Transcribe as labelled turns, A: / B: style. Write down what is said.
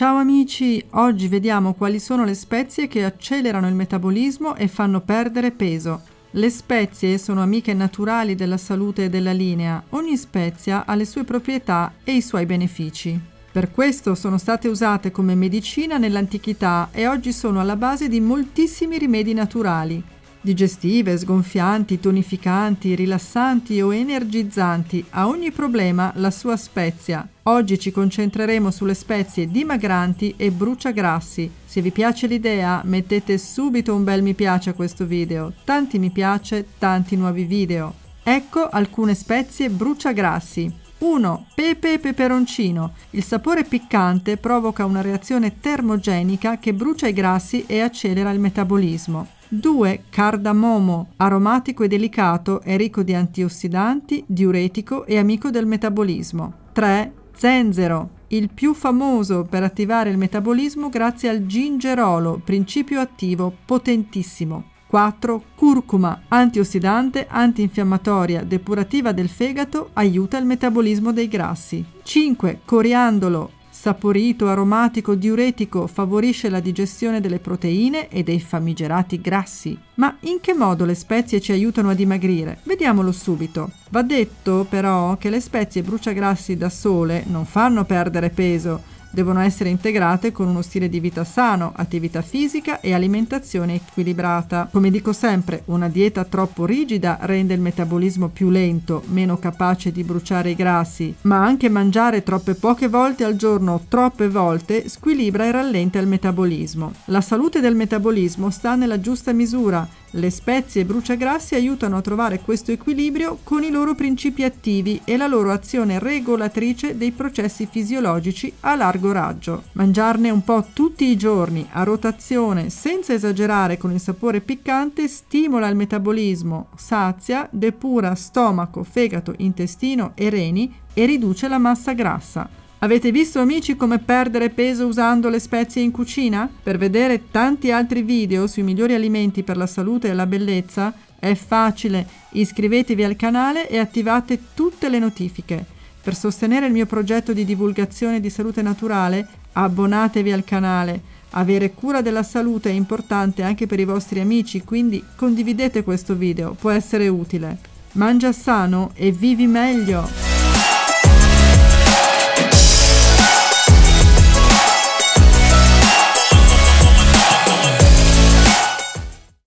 A: Ciao amici, oggi vediamo quali sono le spezie che accelerano il metabolismo e fanno perdere peso. Le spezie sono amiche naturali della salute e della linea, ogni spezia ha le sue proprietà e i suoi benefici. Per questo sono state usate come medicina nell'antichità e oggi sono alla base di moltissimi rimedi naturali digestive, sgonfianti, tonificanti, rilassanti o energizzanti, a ogni problema la sua spezia. Oggi ci concentreremo sulle spezie dimagranti e bruciagrassi. Se vi piace l'idea, mettete subito un bel mi piace a questo video. Tanti mi piace, tanti nuovi video. Ecco alcune spezie bruciagrassi. 1. Pepe e peperoncino. Il sapore piccante provoca una reazione termogenica che brucia i grassi e accelera il metabolismo. 2. Cardamomo, aromatico e delicato, è ricco di antiossidanti, diuretico e amico del metabolismo. 3. Zenzero, il più famoso per attivare il metabolismo grazie al gingerolo, principio attivo potentissimo. 4. Curcuma, antiossidante, antinfiammatoria, depurativa del fegato, aiuta il metabolismo dei grassi. 5. Coriandolo, saporito, aromatico, diuretico, favorisce la digestione delle proteine e dei famigerati grassi. Ma in che modo le spezie ci aiutano a dimagrire? Vediamolo subito. Va detto però che le spezie bruciagrassi da sole non fanno perdere peso, devono essere integrate con uno stile di vita sano, attività fisica e alimentazione equilibrata. Come dico sempre, una dieta troppo rigida rende il metabolismo più lento, meno capace di bruciare i grassi, ma anche mangiare troppe poche volte al giorno, troppe volte, squilibra e rallenta il metabolismo. La salute del metabolismo sta nella giusta misura le spezie bruciagrassi aiutano a trovare questo equilibrio con i loro principi attivi e la loro azione regolatrice dei processi fisiologici a largo raggio. Mangiarne un po' tutti i giorni, a rotazione, senza esagerare con il sapore piccante, stimola il metabolismo, sazia, depura stomaco, fegato, intestino e reni e riduce la massa grassa. Avete visto amici come perdere peso usando le spezie in cucina? Per vedere tanti altri video sui migliori alimenti per la salute e la bellezza è facile, iscrivetevi al canale e attivate tutte le notifiche. Per sostenere il mio progetto di divulgazione di salute naturale, abbonatevi al canale. Avere cura della salute è importante anche per i vostri amici, quindi condividete questo video, può essere utile. Mangia sano e vivi meglio!